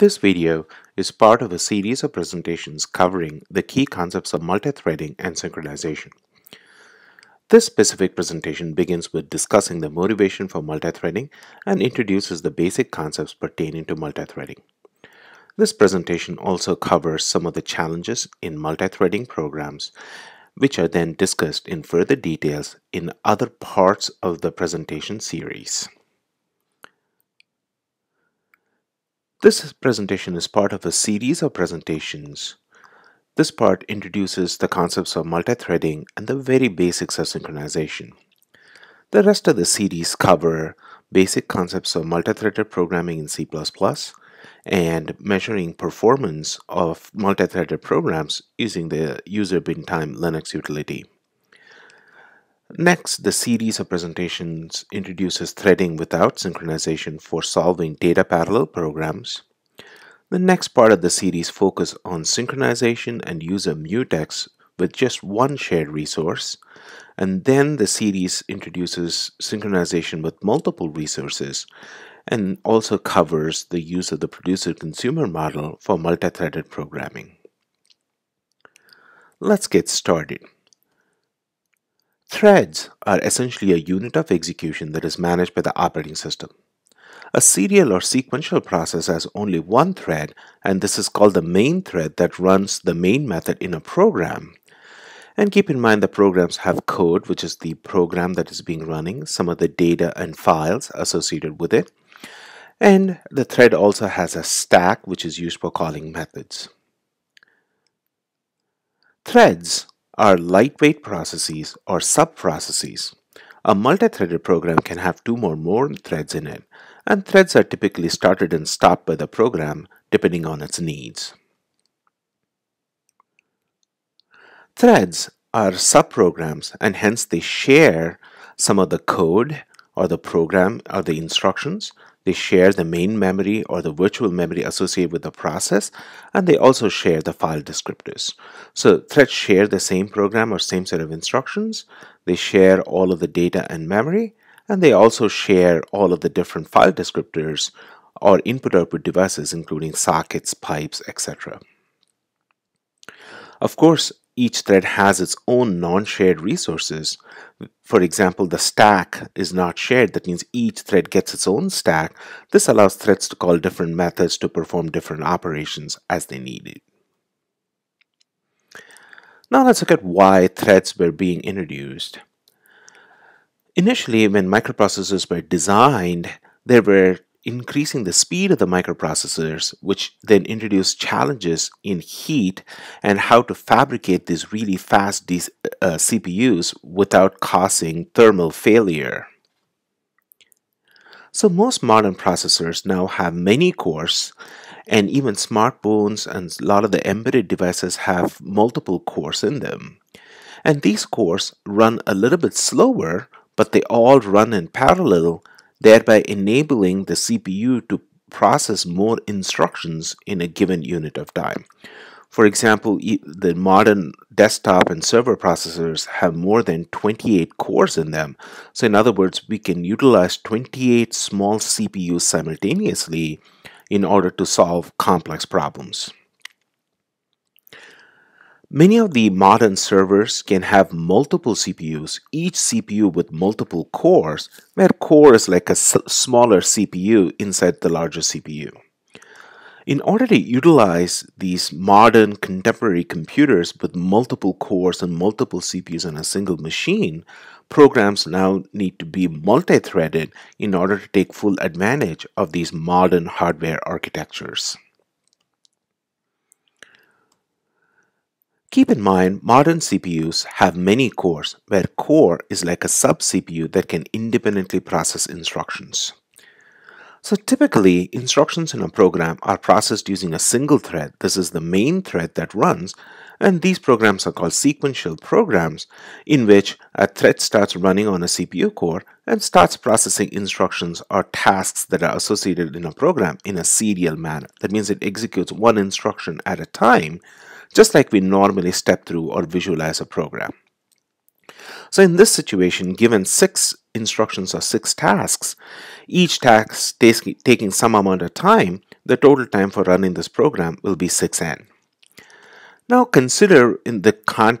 This video is part of a series of presentations covering the key concepts of multithreading and synchronization. This specific presentation begins with discussing the motivation for multithreading and introduces the basic concepts pertaining to multithreading. This presentation also covers some of the challenges in multithreading programs, which are then discussed in further details in other parts of the presentation series. This presentation is part of a series of presentations. This part introduces the concepts of multithreading and the very basics of synchronization. The rest of the series cover basic concepts of multithreaded programming in C++ and measuring performance of multithreaded programs using the user bin time Linux utility. Next, the series of presentations introduces threading without synchronization for solving data parallel programs. The next part of the series focus on synchronization and user mutex with just one shared resource. And then the series introduces synchronization with multiple resources and also covers the use of the producer-consumer model for multi-threaded programming. Let's get started. Threads are essentially a unit of execution that is managed by the operating system. A serial or sequential process has only one thread, and this is called the main thread that runs the main method in a program. And keep in mind the programs have code, which is the program that is being running, some of the data and files associated with it. And the thread also has a stack, which is used for calling methods. Threads are lightweight processes or sub-processes. A multi-threaded program can have two or more threads in it, and threads are typically started and stopped by the program depending on its needs. Threads are subprograms and hence they share some of the code or the program or the instructions they share the main memory or the virtual memory associated with the process, and they also share the file descriptors. So threads share the same program or same set of instructions. They share all of the data and memory, and they also share all of the different file descriptors or input-output devices, including sockets, pipes, etc. Of course, each thread has its own non-shared resources. For example, the stack is not shared. That means each thread gets its own stack. This allows threads to call different methods to perform different operations as they need it. Now let's look at why threads were being introduced. Initially, when microprocessors were designed, there were increasing the speed of the microprocessors, which then introduced challenges in heat and how to fabricate these really fast uh, CPUs without causing thermal failure. So most modern processors now have many cores and even smartphones and a lot of the embedded devices have multiple cores in them. And these cores run a little bit slower, but they all run in parallel thereby enabling the CPU to process more instructions in a given unit of time. For example, the modern desktop and server processors have more than 28 cores in them. So in other words, we can utilize 28 small CPUs simultaneously in order to solve complex problems. Many of the modern servers can have multiple CPUs, each CPU with multiple cores, where core is like a smaller CPU inside the larger CPU. In order to utilize these modern contemporary computers with multiple cores and multiple CPUs on a single machine, programs now need to be multi-threaded in order to take full advantage of these modern hardware architectures. Keep in mind, modern CPUs have many cores, where core is like a sub-CPU that can independently process instructions. So typically, instructions in a program are processed using a single thread. This is the main thread that runs, and these programs are called sequential programs, in which a thread starts running on a CPU core and starts processing instructions or tasks that are associated in a program in a serial manner. That means it executes one instruction at a time just like we normally step through or visualize a program. So in this situation, given six instructions or six tasks, each task taking some amount of time, the total time for running this program will be 6n. Now consider in the,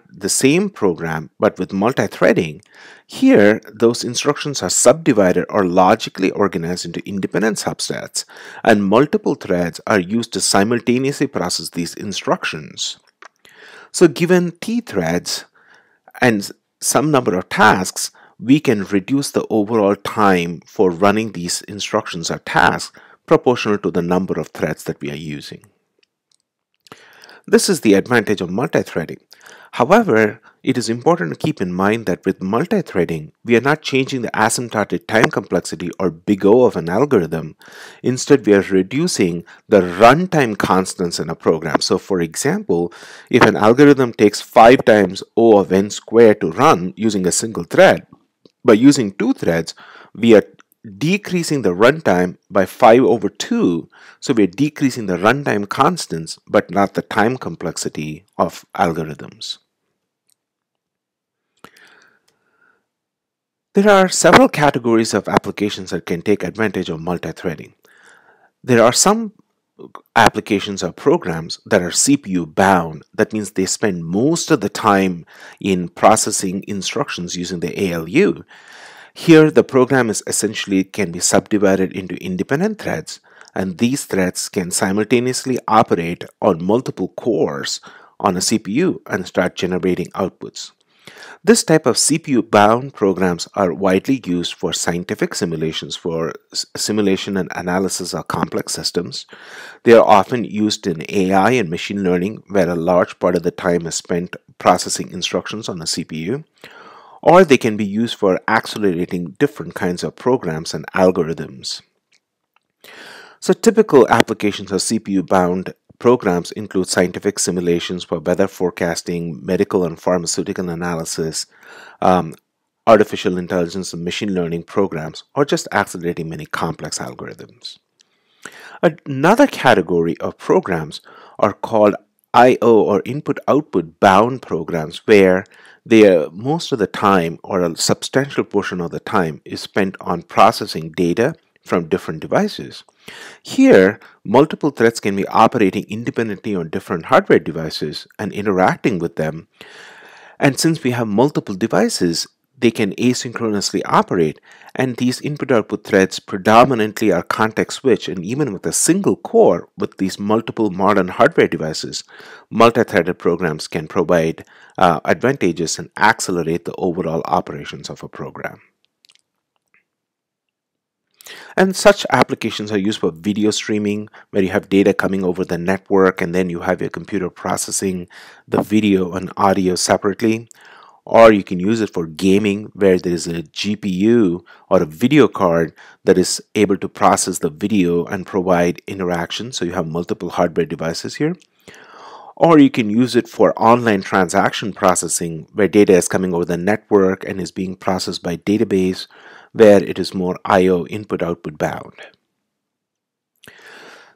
the same program but with multi-threading. Here, those instructions are subdivided or logically organized into independent subsets and multiple threads are used to simultaneously process these instructions. So given t threads and some number of tasks, we can reduce the overall time for running these instructions or tasks proportional to the number of threads that we are using. This is the advantage of multi-threading. However, it is important to keep in mind that with multi-threading, we are not changing the asymptotic time complexity or big O of an algorithm. Instead, we are reducing the runtime constants in a program. So for example, if an algorithm takes 5 times O of n squared to run using a single thread, by using two threads, we are decreasing the runtime by 5 over 2. So we're decreasing the runtime constants, but not the time complexity of algorithms. There are several categories of applications that can take advantage of multi-threading. There are some applications or programs that are CPU bound. That means they spend most of the time in processing instructions using the ALU. Here, the program is essentially can be subdivided into independent threads, and these threads can simultaneously operate on multiple cores on a CPU and start generating outputs. This type of CPU-bound programs are widely used for scientific simulations for simulation and analysis of complex systems. They are often used in AI and machine learning where a large part of the time is spent processing instructions on a CPU or they can be used for accelerating different kinds of programs and algorithms. So typical applications of CPU-bound programs include scientific simulations for weather forecasting, medical and pharmaceutical analysis, um, artificial intelligence and machine learning programs, or just accelerating many complex algorithms. Another category of programs are called I/O or input-output bound programs where they most of the time or a substantial portion of the time is spent on processing data from different devices. Here, multiple threads can be operating independently on different hardware devices and interacting with them. And since we have multiple devices, they can asynchronously operate and these input-output threads predominantly are context switch and even with a single core with these multiple modern hardware devices multi-threaded programs can provide uh, advantages and accelerate the overall operations of a program. And such applications are used for video streaming where you have data coming over the network and then you have your computer processing the video and audio separately or you can use it for gaming where there is a GPU or a video card that is able to process the video and provide interaction so you have multiple hardware devices here or you can use it for online transaction processing where data is coming over the network and is being processed by database where it is more I/O input output bound.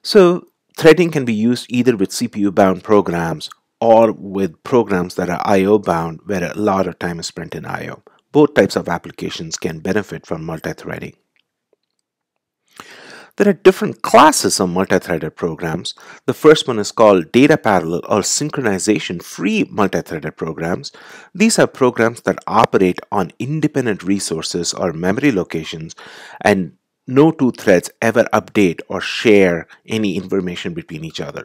So threading can be used either with CPU bound programs or with programs that are I/O bound where a lot of time is spent in I/O. Both types of applications can benefit from multi-threading. There are different classes of multi-threaded programs. The first one is called data parallel or synchronization-free multi-threaded programs. These are programs that operate on independent resources or memory locations and no two threads ever update or share any information between each other.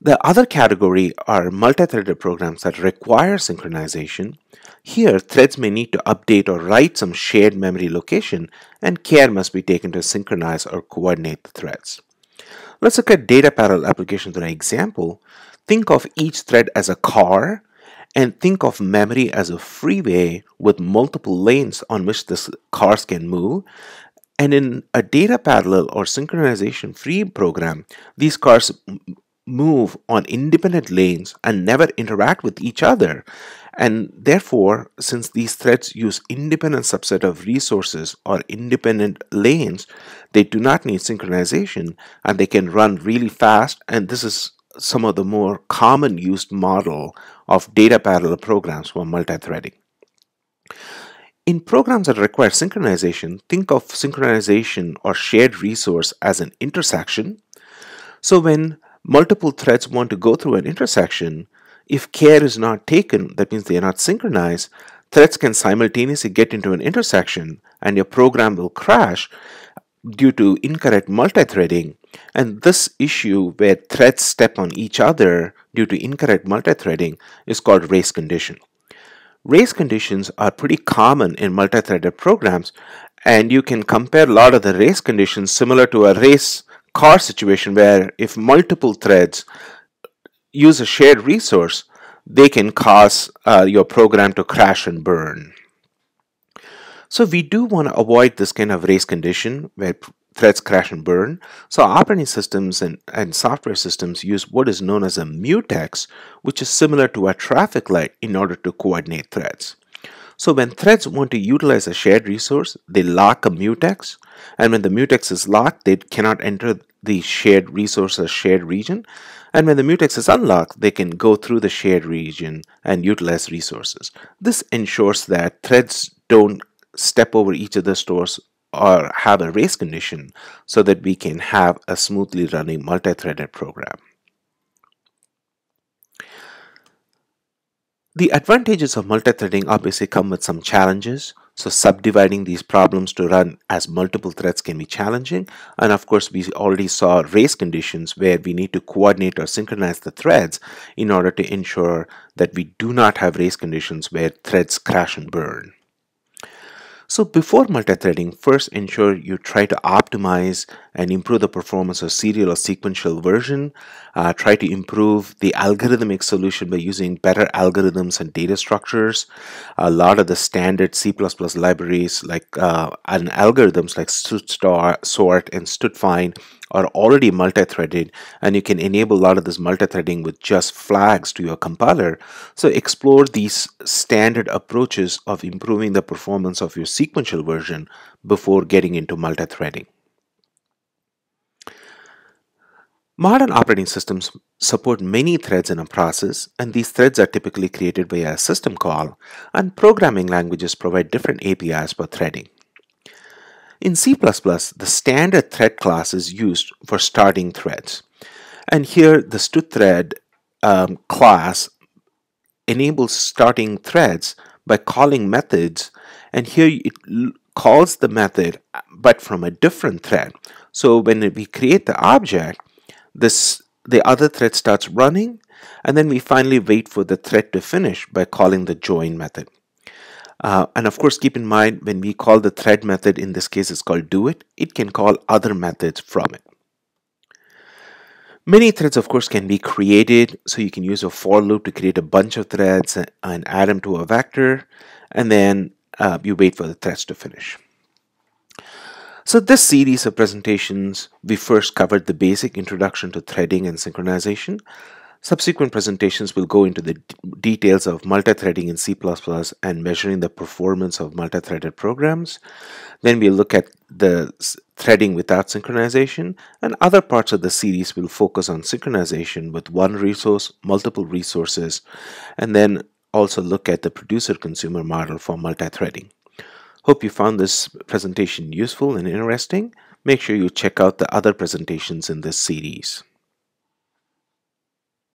The other category are multi-threaded programs that require synchronization. Here, threads may need to update or write some shared memory location, and care must be taken to synchronize or coordinate the threads. Let's look at data parallel applications in an example. Think of each thread as a car, and think of memory as a freeway with multiple lanes on which the cars can move. And in a data parallel or synchronization free program, these cars move on independent lanes and never interact with each other. And therefore, since these threads use independent subset of resources or independent lanes, they do not need synchronization and they can run really fast. And this is some of the more common used model of data parallel programs for multi-threading. In programs that require synchronization, think of synchronization or shared resource as an intersection. So when multiple threads want to go through an intersection, if care is not taken, that means they are not synchronized, threads can simultaneously get into an intersection and your program will crash due to incorrect multithreading. And this issue where threads step on each other due to incorrect multithreading is called race condition. Race conditions are pretty common in multi-threaded programs and you can compare a lot of the race conditions similar to a race car situation where if multiple threads use a shared resource, they can cause uh, your program to crash and burn. So we do want to avoid this kind of race condition where threads crash and burn. So operating systems and, and software systems use what is known as a mutex, which is similar to a traffic light in order to coordinate threads. So when threads want to utilize a shared resource, they lock a mutex. And when the mutex is locked, they cannot enter the shared resources shared region. And when the mutex is unlocked, they can go through the shared region and utilize resources. This ensures that threads don't step over each of the stores or have a race condition so that we can have a smoothly running multi-threaded program. The advantages of multi-threading obviously come with some challenges. So subdividing these problems to run as multiple threads can be challenging. And of course, we already saw race conditions where we need to coordinate or synchronize the threads in order to ensure that we do not have race conditions where threads crash and burn. So before multithreading, first ensure you try to optimize and improve the performance of serial or sequential version. Uh, try to improve the algorithmic solution by using better algorithms and data structures. A lot of the standard C++ libraries like uh, and algorithms like sort and std::find are already multi-threaded and you can enable a lot of this multi-threading with just flags to your compiler. So explore these standard approaches of improving the performance of your sequential version before getting into multi-threading. Modern operating systems support many threads in a process, and these threads are typically created via a system call, and programming languages provide different APIs for threading. In C++, the standard thread class is used for starting threads. And here the std::thread um, class enables starting threads by calling methods and here it calls the method but from a different thread. So when we create the object, this the other thread starts running and then we finally wait for the thread to finish by calling the join method. Uh, and of course, keep in mind when we call the thread method, in this case it's called do it it can call other methods from it. Many threads, of course, can be created. So you can use a for loop to create a bunch of threads and add them to a vector. And then uh, you wait for the threads to finish. So this series of presentations, we first covered the basic introduction to threading and synchronization. Subsequent presentations will go into the details of multi-threading in C++ and measuring the performance of multi-threaded programs. Then we'll look at the threading without synchronization and other parts of the series will focus on synchronization with one resource, multiple resources, and then also look at the producer-consumer model for multi-threading. Hope you found this presentation useful and interesting. Make sure you check out the other presentations in this series.